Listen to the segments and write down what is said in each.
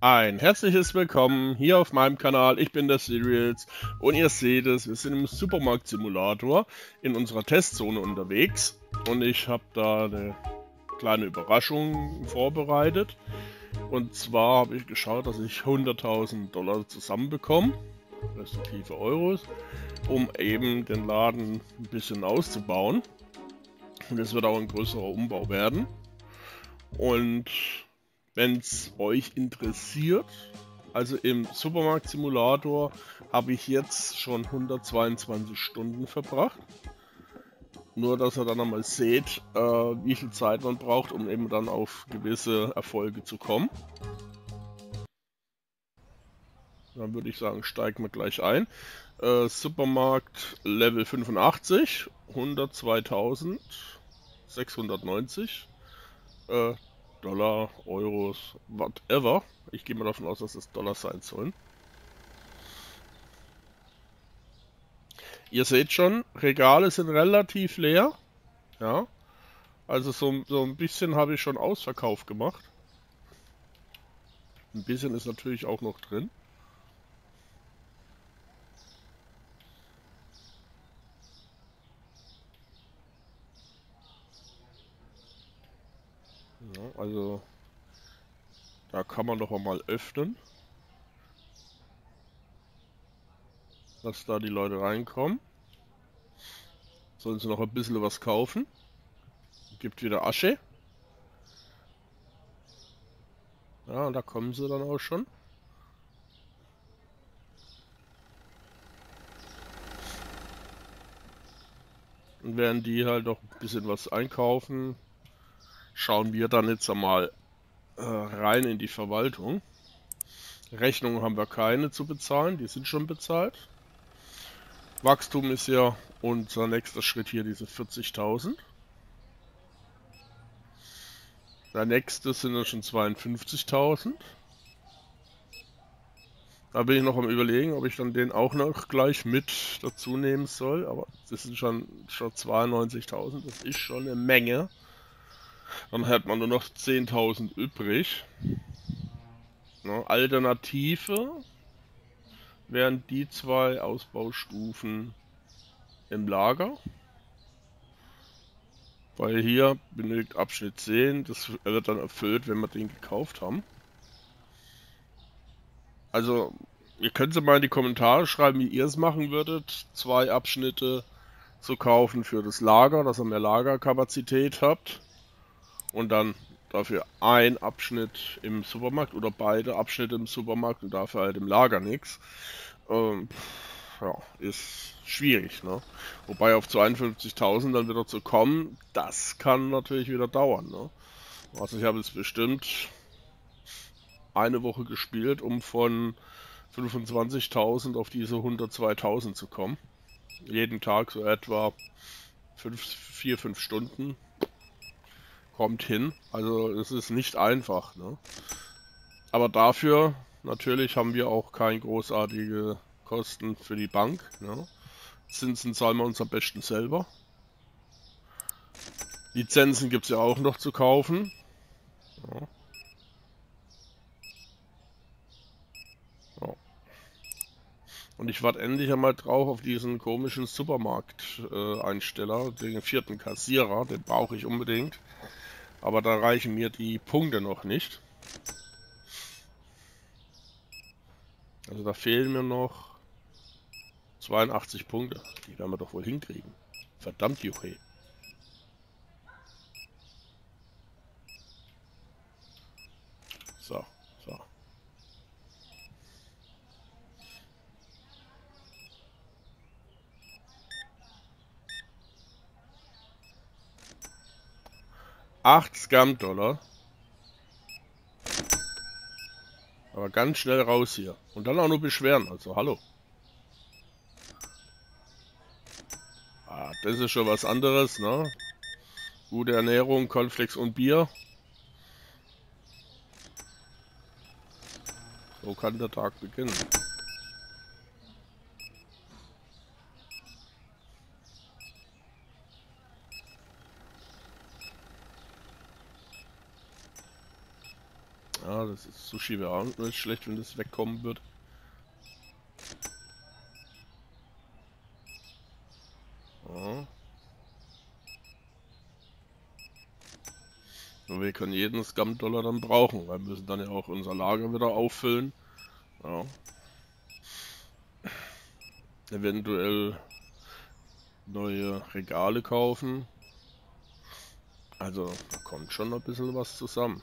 Ein herzliches Willkommen hier auf meinem Kanal. Ich bin der Serials und ihr seht es, wir sind im Supermarkt-Simulator in unserer Testzone unterwegs und ich habe da eine kleine Überraschung vorbereitet. Und zwar habe ich geschaut, dass ich 100.000 Dollar zusammenbekomme, respektive Euros, um eben den Laden ein bisschen auszubauen. Und es wird auch ein größerer Umbau werden. Und wenn es euch interessiert. Also im Supermarkt Simulator habe ich jetzt schon 122 Stunden verbracht. Nur, dass ihr dann einmal seht, äh, wie viel Zeit man braucht, um eben dann auf gewisse Erfolge zu kommen. Dann würde ich sagen, steigen wir gleich ein. Äh, Supermarkt Level 85, 102.690. Äh, Dollar, Euros, whatever. Ich gehe mal davon aus, dass es Dollar sein sollen. Ihr seht schon, Regale sind relativ leer. Ja. Also so, so ein bisschen habe ich schon Ausverkauf gemacht. Ein bisschen ist natürlich auch noch drin. Ja, also da kann man doch mal öffnen. Dass da die Leute reinkommen. Sollen sie noch ein bisschen was kaufen. Gibt wieder Asche. Ja, und da kommen sie dann auch schon. Und werden die halt noch ein bisschen was einkaufen, schauen wir dann jetzt einmal äh, rein in die Verwaltung. Rechnungen haben wir keine zu bezahlen, die sind schon bezahlt. Wachstum ist ja unser nächster Schritt hier, diese 40.000. Der nächste sind dann schon 52.000. Da bin ich noch am überlegen, ob ich dann den auch noch gleich mit dazu nehmen soll. Aber das sind schon, schon 92.000, das ist schon eine Menge. Dann hat man nur noch 10.000 übrig. Ne? Alternative wären die zwei Ausbaustufen im Lager. Weil hier benötigt Abschnitt 10, das wird dann erfüllt, wenn wir den gekauft haben. Also, ihr könnt ja mal in die Kommentare schreiben, wie ihr es machen würdet. Zwei Abschnitte zu kaufen für das Lager, dass ihr mehr Lagerkapazität habt und dann dafür ein Abschnitt im Supermarkt oder beide Abschnitte im Supermarkt und dafür halt im Lager nichts. Ähm, ja, ist schwierig, ne? Wobei auf 52.000 dann wieder zu kommen, das kann natürlich wieder dauern, ne? Also ich habe jetzt bestimmt eine Woche gespielt, um von 25.000 auf diese 102.000 zu kommen. Jeden Tag so etwa 4, 5 Stunden kommt hin. Also es ist nicht einfach. Ne? Aber dafür natürlich haben wir auch keine großartige Kosten für die Bank. Ne? Zinsen zahlen wir uns am besten selber. Lizenzen gibt es ja auch noch zu kaufen. Ja. Ja. Und ich warte endlich einmal drauf auf diesen komischen Supermarkt-Einsteller, äh, den vierten Kassierer, den brauche ich unbedingt. Aber da reichen mir die Punkte noch nicht. Also da fehlen mir noch 82 Punkte. Die werden wir doch wohl hinkriegen. Verdammt, Juche. So. 8 Scam-Dollar. Aber ganz schnell raus hier. Und dann auch nur beschweren, also hallo. Ah, das ist schon was anderes, ne? Gute Ernährung, Cornflakes und Bier. So kann der Tag beginnen. Ja, das ist Sushi wäre auch nicht schlecht, wenn das wegkommen wird. Ja. Und wir können jeden Scam-Dollar dann brauchen, weil wir müssen dann ja auch unser Lager wieder auffüllen. Ja. Eventuell neue Regale kaufen. Also da kommt schon ein bisschen was zusammen.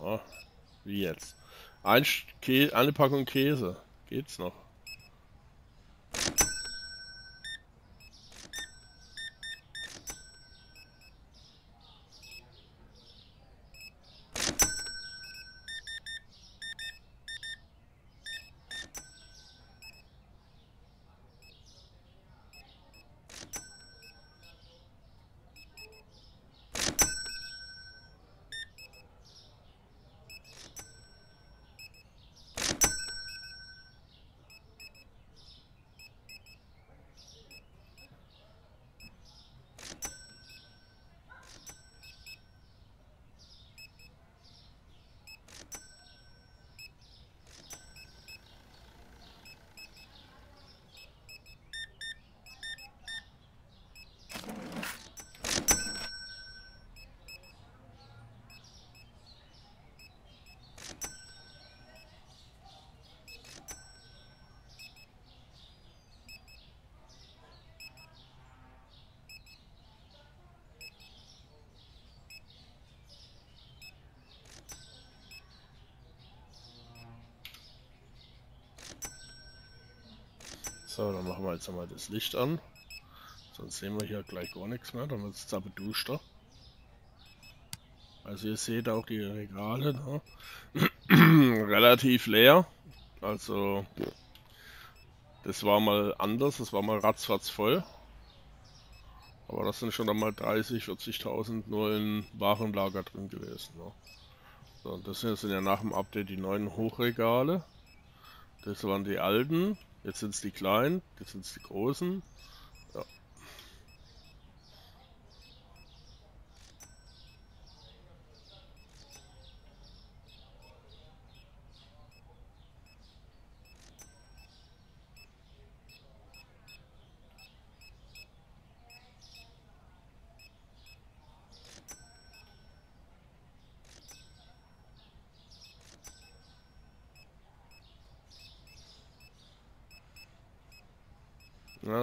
Oh, wie jetzt? Ein eine Packung Käse. Geht's noch? So, dann machen wir jetzt einmal das Licht an. Sonst sehen wir hier gleich gar nichts mehr, dann wird es zappeduster. Also ihr seht auch die Regale da. relativ leer. Also das war mal anders, das war mal ratzfatz voll. Aber das sind schon einmal 30, 40.000 nur in Warenlager drin gewesen. Ne? So, das sind ja nach dem Update die neuen Hochregale. Das waren die alten. Jetzt sind es die kleinen, jetzt sind es die großen.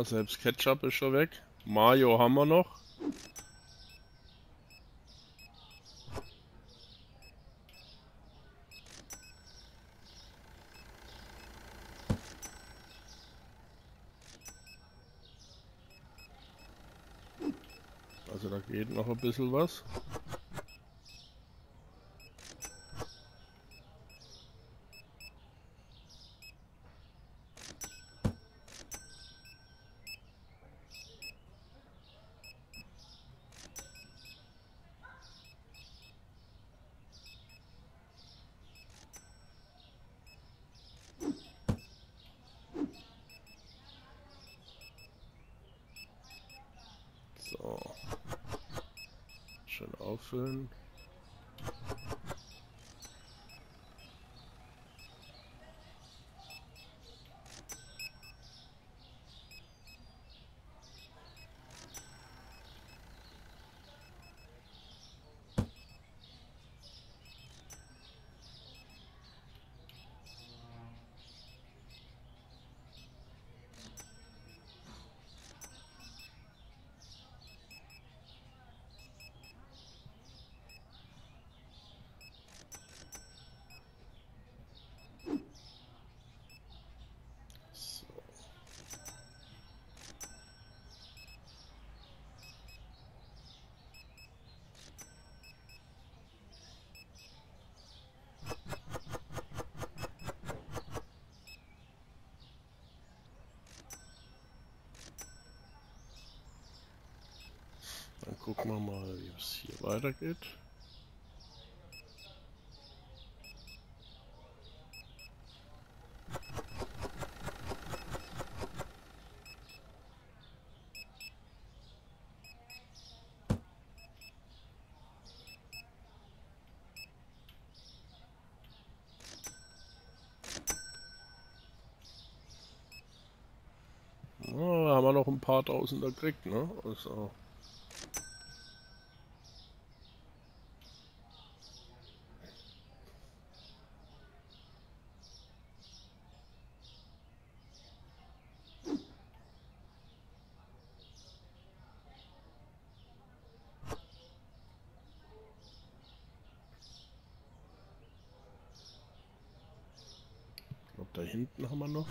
Selbst Ketchup ist schon weg. Mayo haben wir noch. Also da geht noch ein bisschen was. So. Schön gucken wir mal, wie es hier weitergeht. Ja, da haben wir noch ein paar Tausender gekriegt, ne? Also da hinten haben wir noch.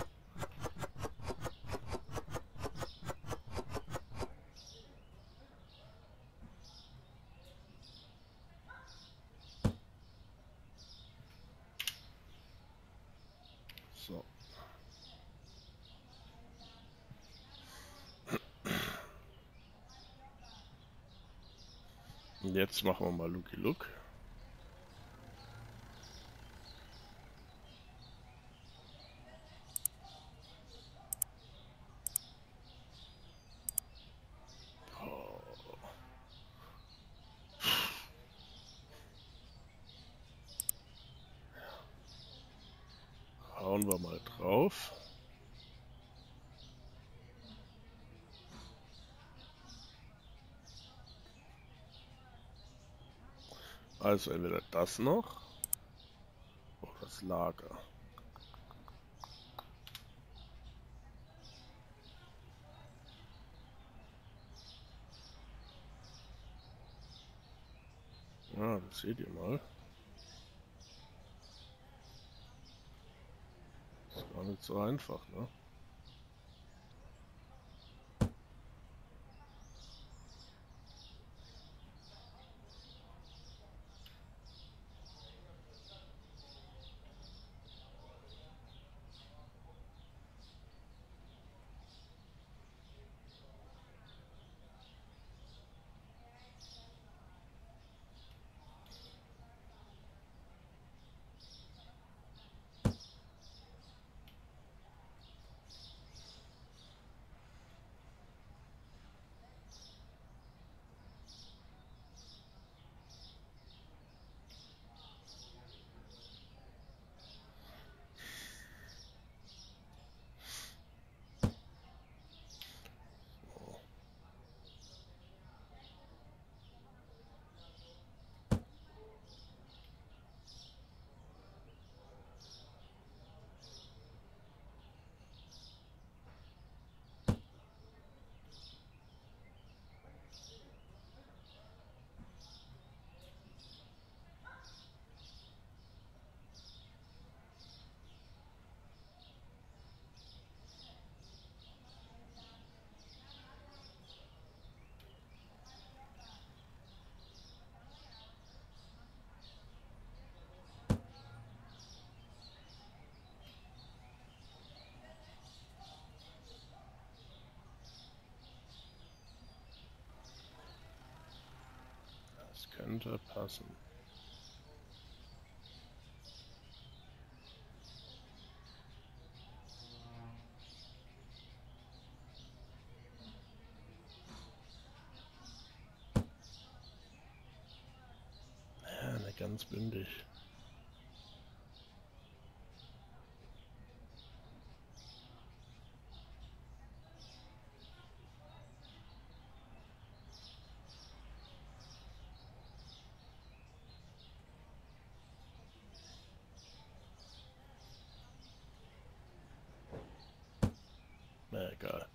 Jetzt machen wir mal Looky Look. Hauen wir mal drauf. Also entweder das noch oder das Lager. Ja, das seht ihr mal. Ist gar nicht so einfach, ne? Das könnte passen. Ja, ne, ganz bündig. Na egal.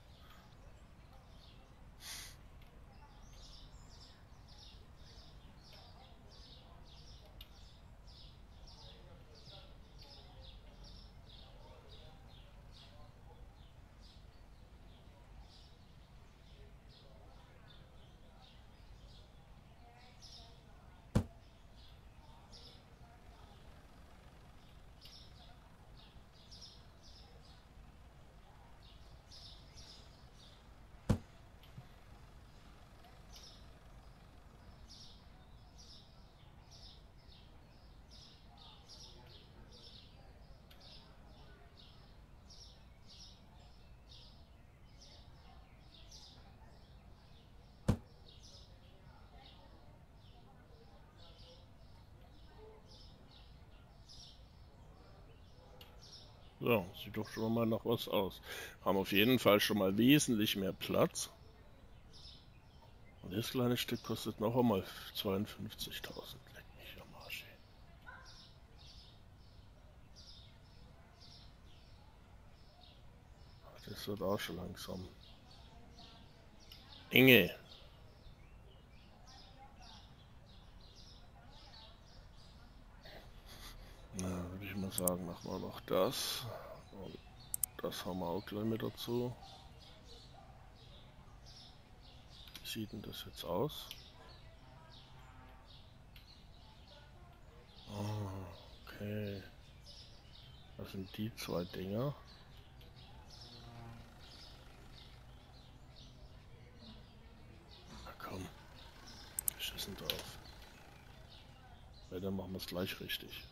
So, sieht doch schon mal nach was aus. Haben auf jeden Fall schon mal wesentlich mehr Platz. Und das kleine Stück kostet noch einmal 52.000. Leck mich am Arsch. Das wird auch schon langsam. Enge. Na, würde sagen, machen wir noch das. Und das haben wir auch gleich mit dazu. Wie sieht denn das jetzt aus? Oh, okay. Das sind die zwei Dinger. Na komm. Geschissen drauf. Ja, dann machen wir es gleich richtig.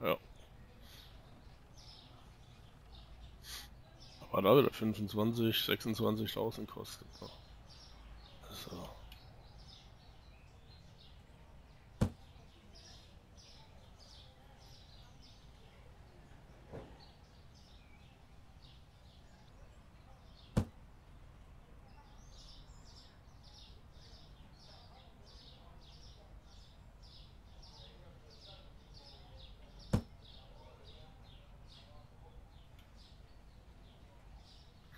Ja. Aber da wieder 25, 26.000 kostet. So.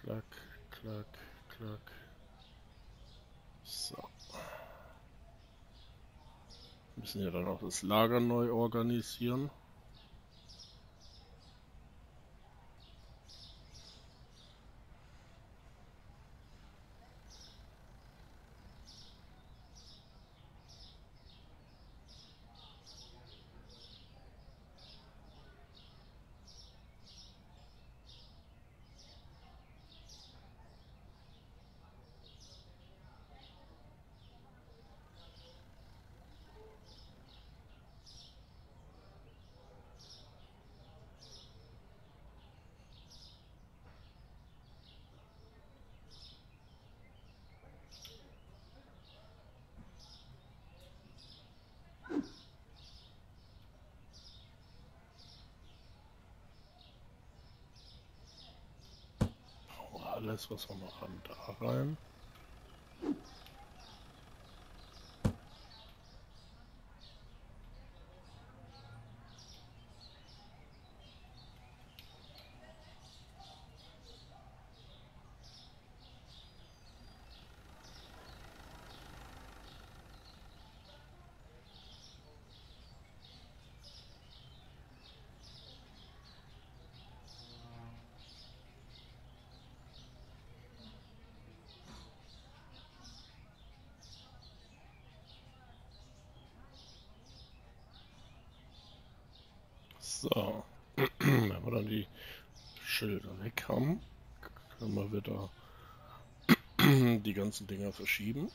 Klack, klack, klack. So. Wir müssen ja dann auch das Lager neu organisieren. Alles, was wir noch haben, da rein. So, wenn wir dann die Schilder weg haben, können wir wieder die ganzen Dinger verschieben.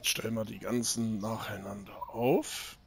Jetzt stellen wir die ganzen nacheinander auf.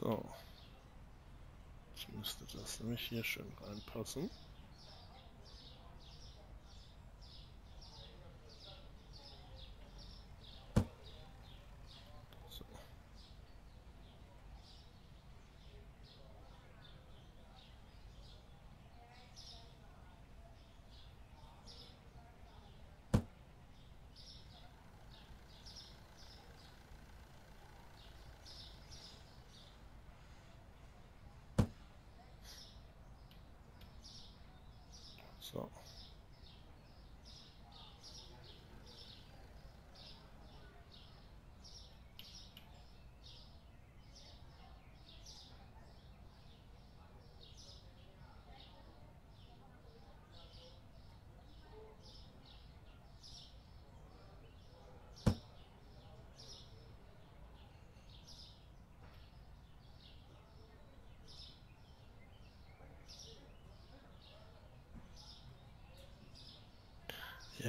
So. Ich müsste das nämlich hier schön reinpassen. So.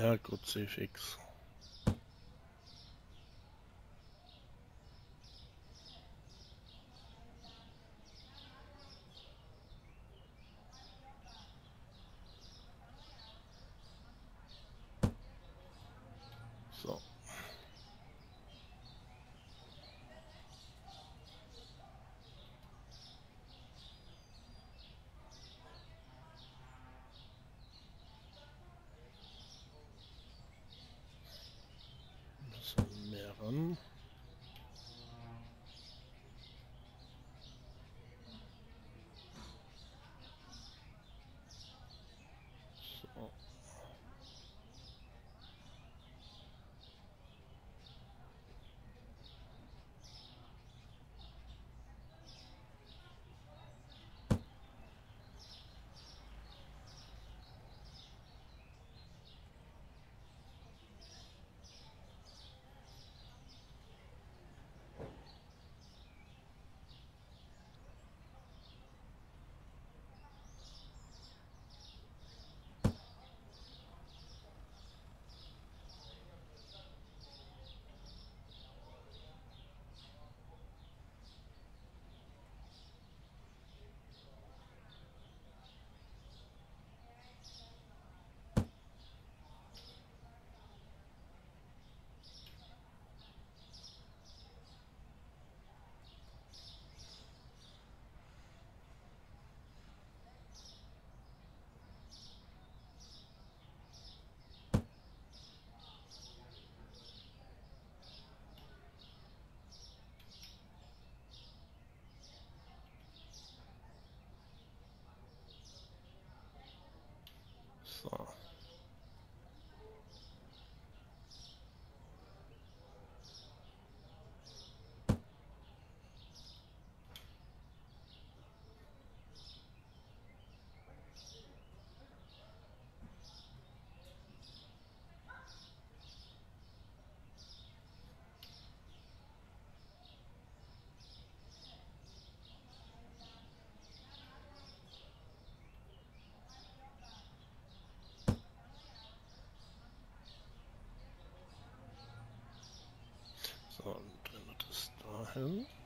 Ja, Kruzifix. So. Müssen das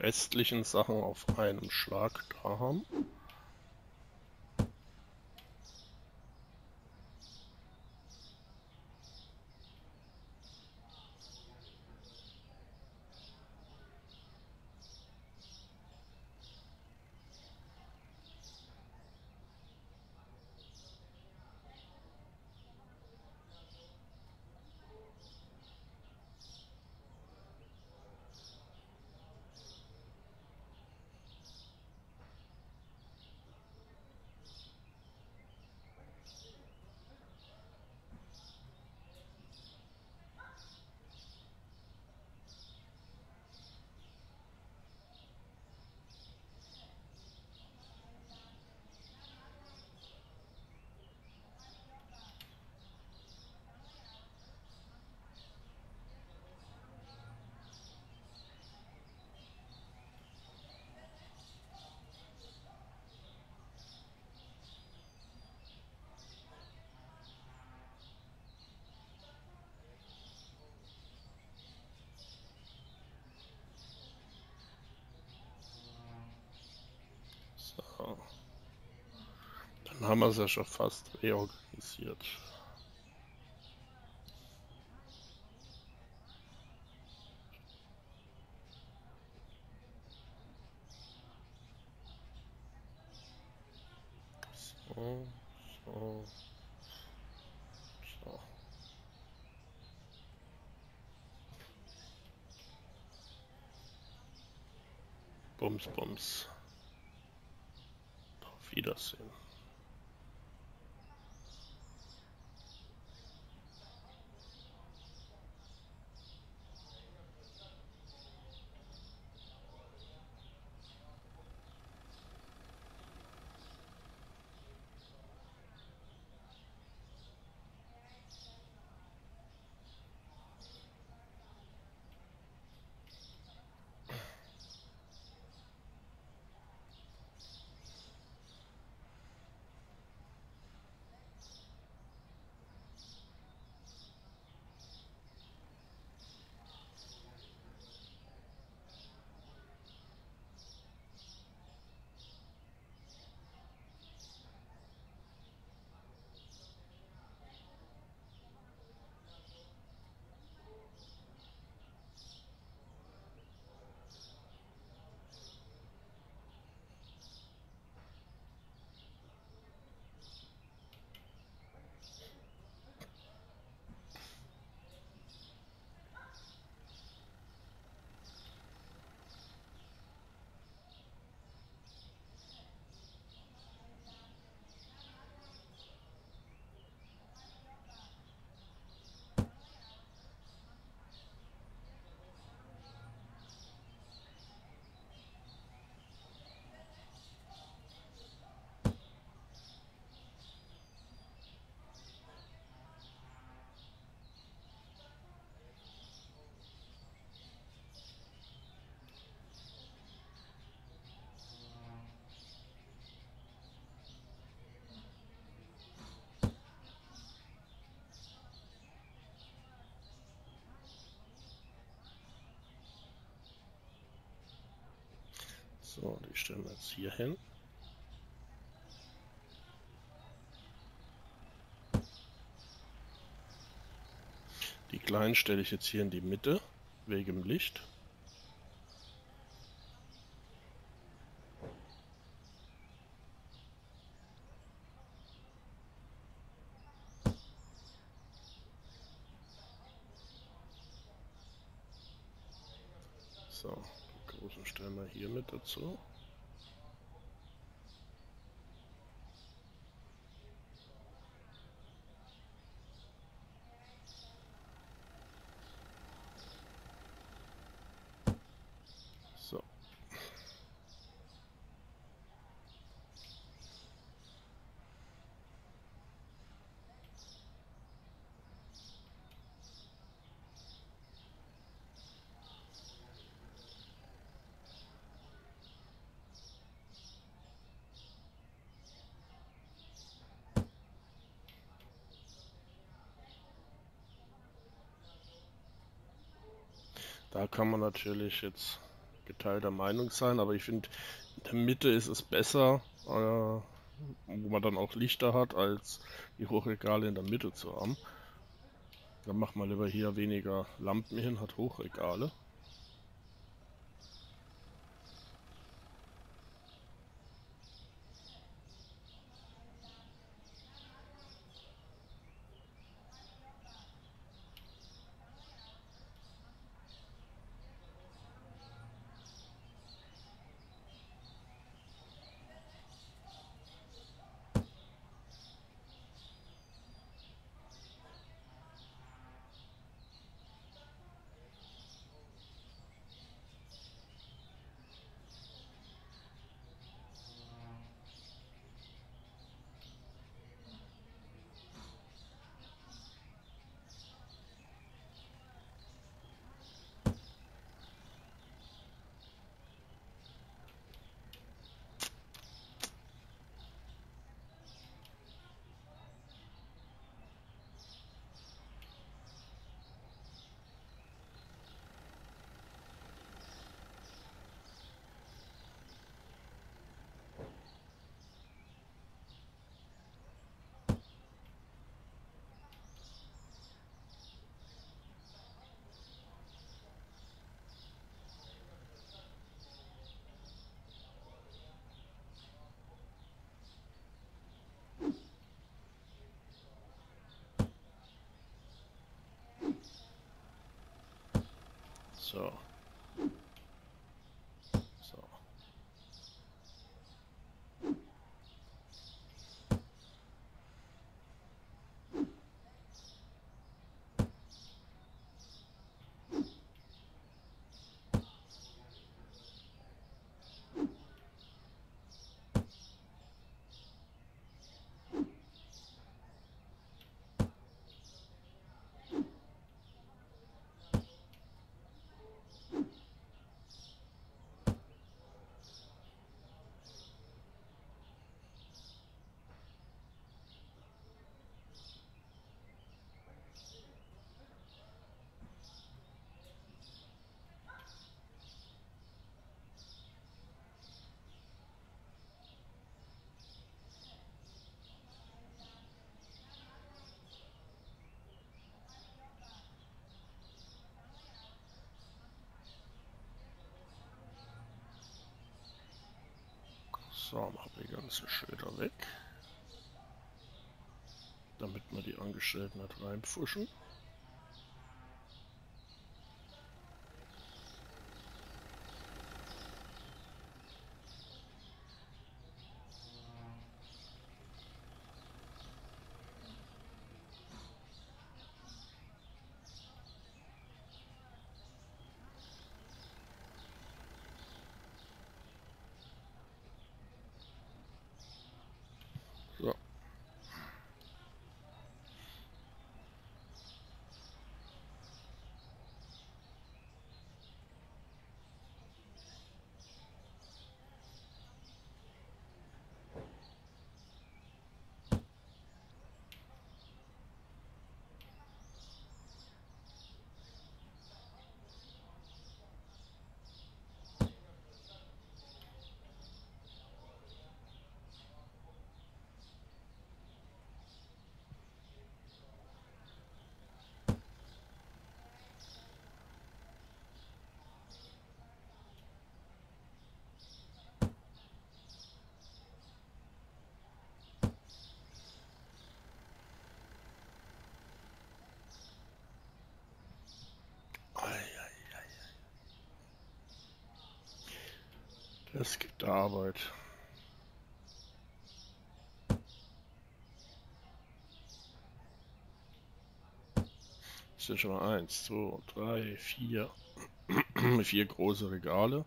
restlichen Sachen auf einem Schlag da haben. So. Dann haben wir es ja schon fast reorganisiert. So, so, so. Bums, Bums. Auf Wiedersehen. So, die stellen wir jetzt hier hin. Die kleinen stelle ich jetzt hier in die Mitte, wegen dem Licht. Dazu. Da kann man natürlich jetzt geteilter Meinung sein, aber ich finde, in der Mitte ist es besser, äh, wo man dann auch Lichter hat, als die Hochregale in der Mitte zu haben. Dann macht man lieber hier weniger Lampen hin, hat Hochregale. So. So, machen wir die ganzen Schilder weg. Damit wir die Angestellten nicht reinpfuschen. Das gibt Arbeit. Das sind schon mal eins, zwei, drei, vier, vier große Regale.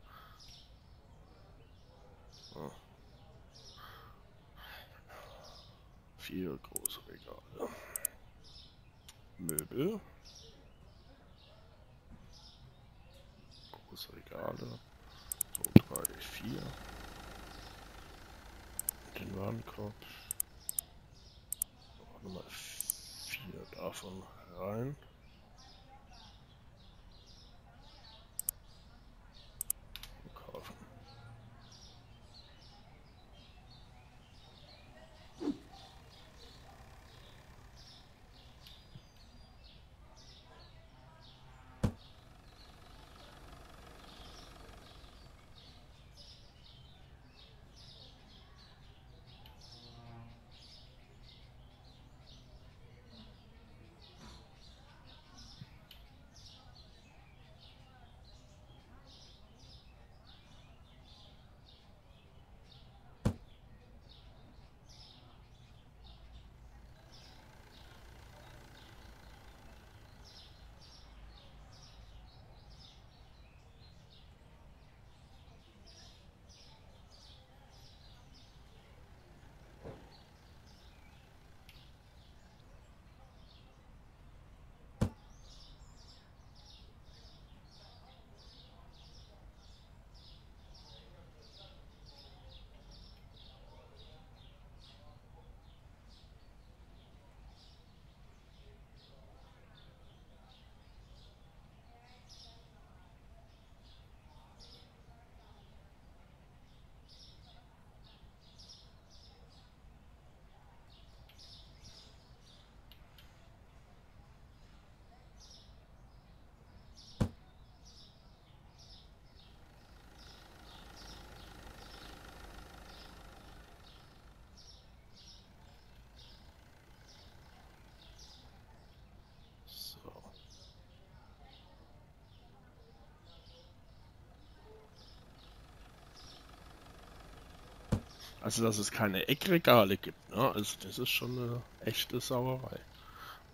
Also, dass es keine Eckregale gibt, ne? Also, das ist schon eine echte Sauerei.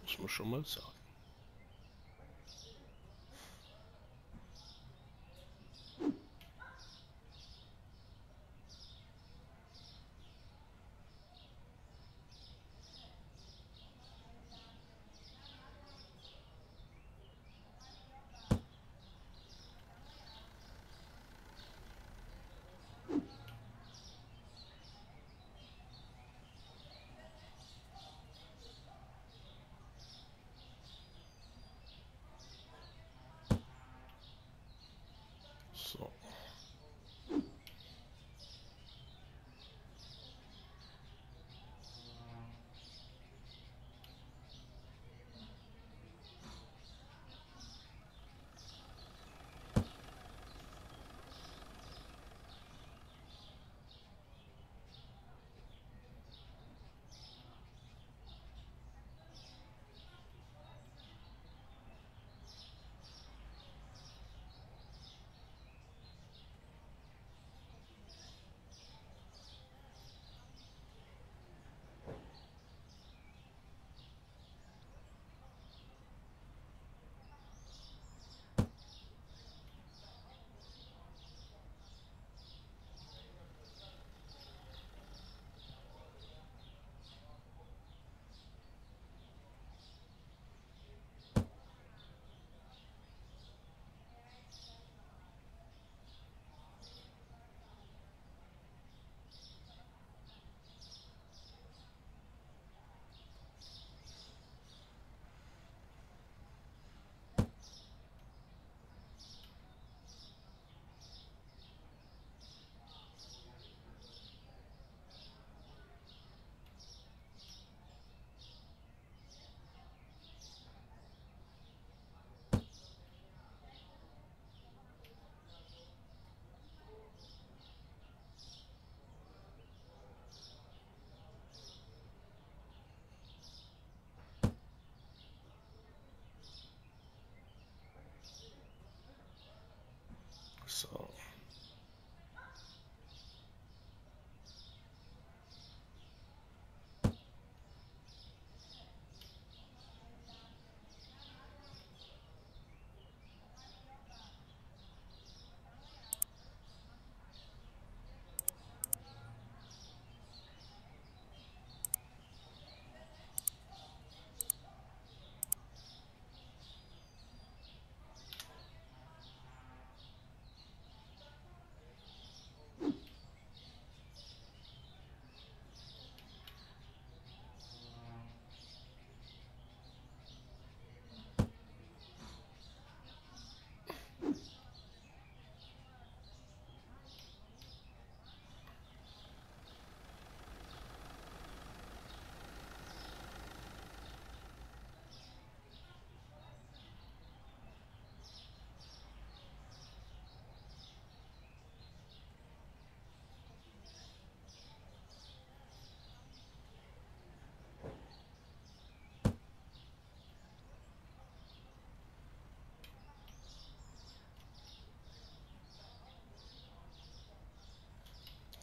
Muss man schon mal sagen.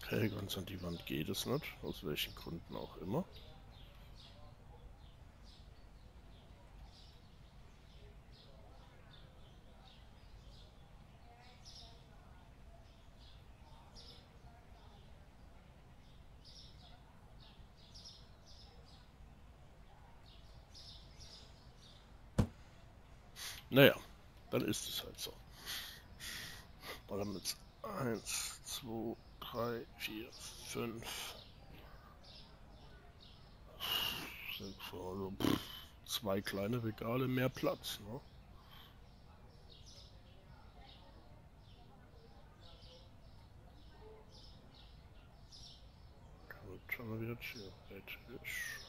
Okay, ganz an die Wand geht es nicht, aus welchen Gründen auch immer. Naja, dann ist es halt so. Und dann mit 1, 2, 3, 4, 5, 6, also pff, zwei kleine Regale, mehr Platz. Ne? Gut, haben wir wieder theoretisch.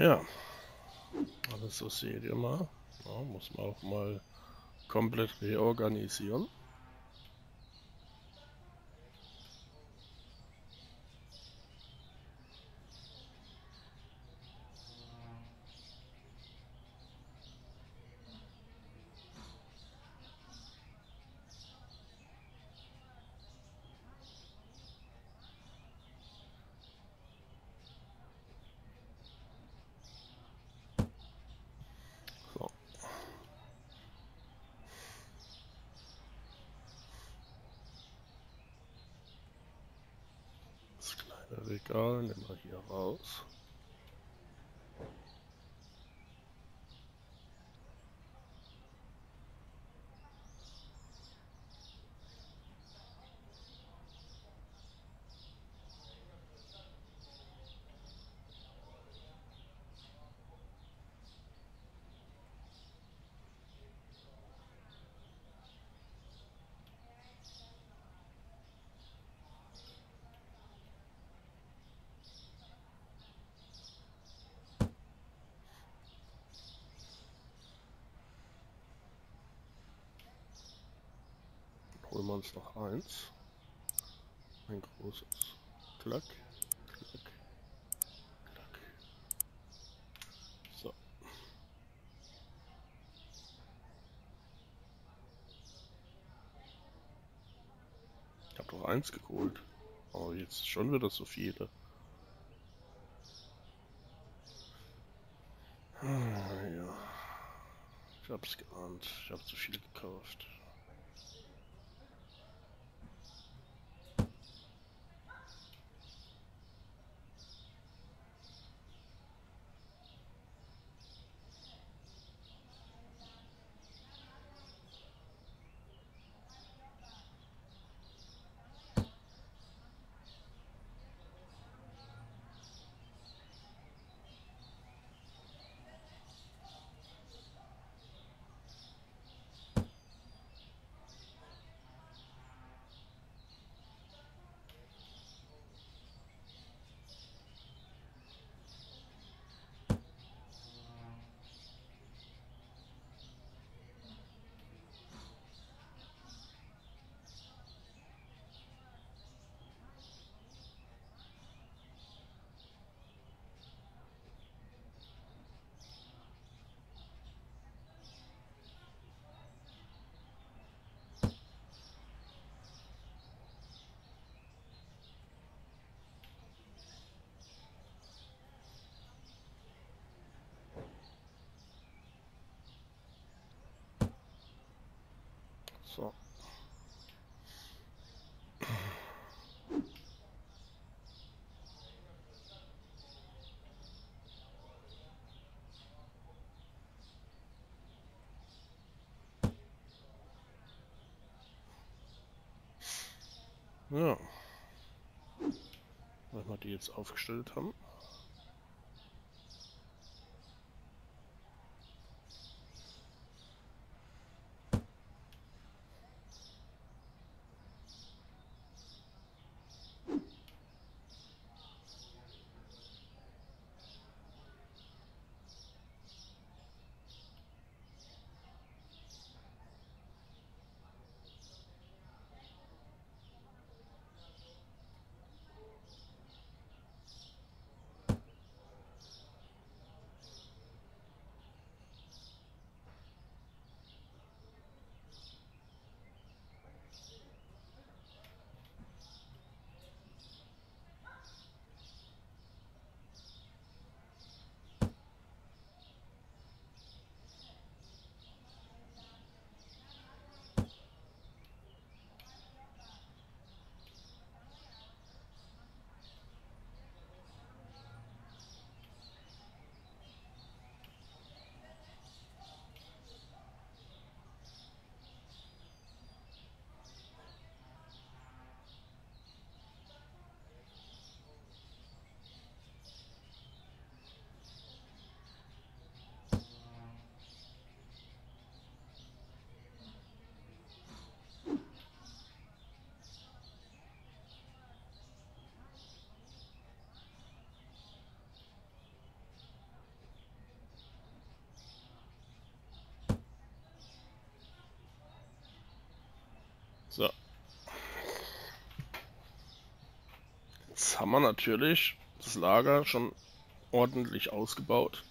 Tja, also so seht ihr mal. Ja, muss man auch mal komplett reorganisieren. Regal nehmen wir hier raus. Holen wir uns noch eins. Ein großes. Klack, klack, klack. So. Ich habe doch eins geholt. Aber jetzt schon wieder so viele. Ah, ja. Ich hab's geahnt. Ich habe zu viel gekauft. So. Ja. Wenn wir die jetzt aufgestellt haben. Wir natürlich das Lager schon ordentlich ausgebaut.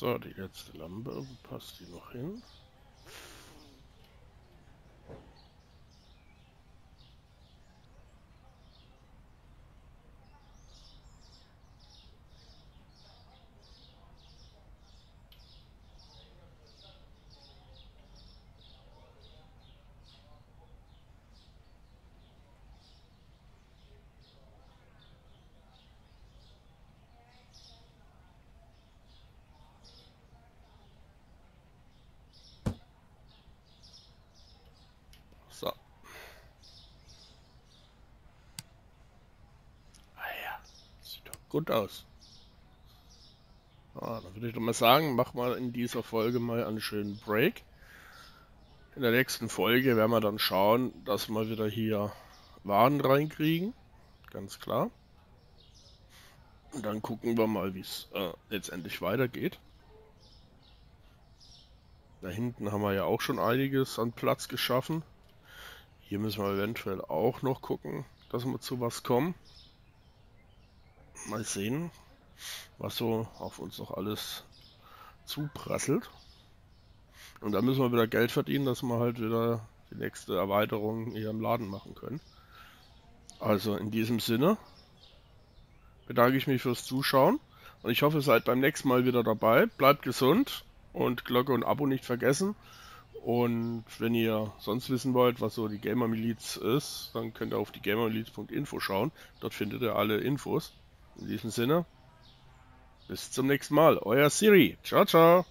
So, die letzte Lampe, passt die noch hin? So. Ah ja, gut aus. Ah, dann würde ich doch mal sagen, mach mal in dieser Folge mal einen schönen Break. In der nächsten Folge werden wir dann schauen, dass wir wieder hier Waren reinkriegen. Ganz klar. Und dann gucken wir mal, wie es äh, letztendlich weitergeht. Da hinten haben wir ja auch schon einiges an Platz geschaffen. Hier müssen wir eventuell auch noch gucken, dass wir zu was kommen. Mal sehen, was so auf uns noch alles zuprasselt. Und da müssen wir wieder Geld verdienen, dass wir halt wieder die nächste Erweiterung hier im Laden machen können. Also in diesem Sinne bedanke ich mich fürs Zuschauen und ich hoffe, ihr seid beim nächsten Mal wieder dabei. Bleibt gesund und Glocke und Abo nicht vergessen. Und wenn ihr sonst wissen wollt, was so die Gamer Miliz ist, dann könnt ihr auf die gamermiliz.info schauen. Dort findet ihr alle Infos. In diesem Sinne, bis zum nächsten Mal. Euer Siri. Ciao, ciao.